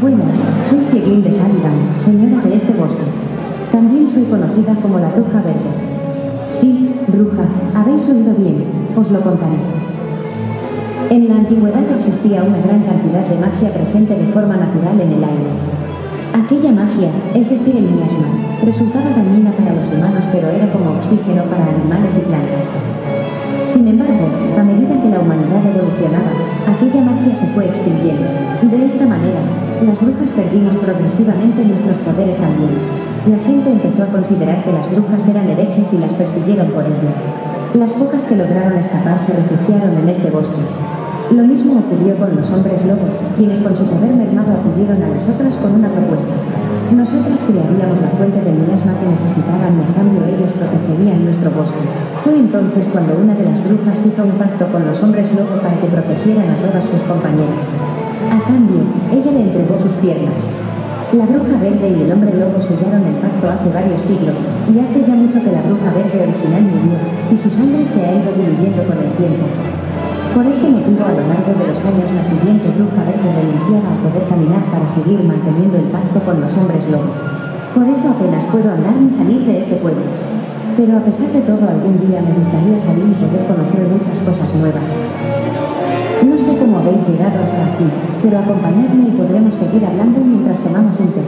Buenas, soy Sieglin de Sullivan, señora de este bosque. También soy conocida como la bruja verde. Sí, bruja, habéis oído bien, os lo contaré. En la antigüedad existía una gran cantidad de magia presente de forma natural en el aire. Aquella magia, es decir, el miasma, resultaba dañina para los humanos pero era como oxígeno para animales y plantas. Sin embargo, a medida que la humanidad evolucionaba, aquella magia se fue extinguiendo. De esta manera, las brujas perdimos progresivamente nuestros poderes también. La gente empezó a considerar que las brujas eran herejes y las persiguieron por ello. Las pocas que lograron escapar se refugiaron en este bosque. Lo mismo ocurrió con los hombres lobo, quienes con su poder mermado acudieron a nosotras con una propuesta. Nosotras crearíamos la fuente de miasma que necesitaban y a cambio ellos protegerían nuestro bosque. Fue entonces cuando una de las brujas hizo un pacto con los hombres lobo para que protegieran a todas sus compañeras. A cambio, ella le entregó piernas. La bruja verde y el hombre lobo sellaron el pacto hace varios siglos, y hace ya mucho que la bruja verde original murió, y su sangre se ha ido diluyendo con el tiempo. Por este motivo, a lo largo de los años, la siguiente bruja verde renunciaba a poder caminar para seguir manteniendo el pacto con los hombres lobo. Por eso apenas puedo andar ni salir de este pueblo. Pero a pesar de todo, algún día me gustaría salir y poder conocer muchas cosas nuevas. Llegado hasta aquí, pero acompañadme y podremos seguir hablando mientras tomamos un té.